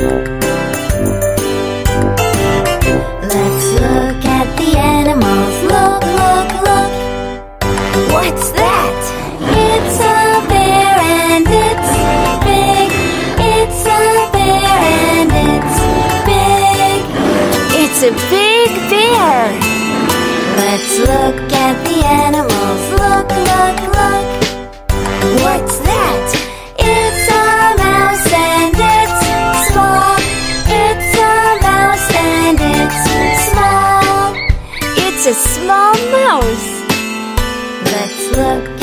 Let's look at the animals. Look, look, look. What's that? It's a bear and it's big. It's a bear and it's big. It's a big bear. Let's look at the animals. It's a small mouse. Let's look